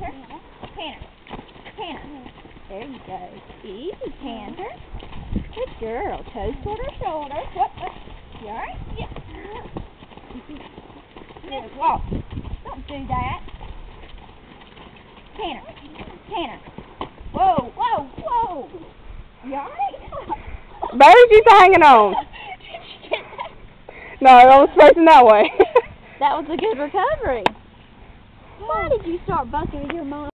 Canter. Canter. Canter. There you go. Easy, Canter. Good girl. Toes toward her shoulder. What? what? You alright? Yeah. Good. Walk. Don't do that. Tanner. Tanner. Whoa, whoa, whoa. You alright? Barry, she's hanging on. No, I was facing that way. that was a good recovery. Did you start bucking with your mom?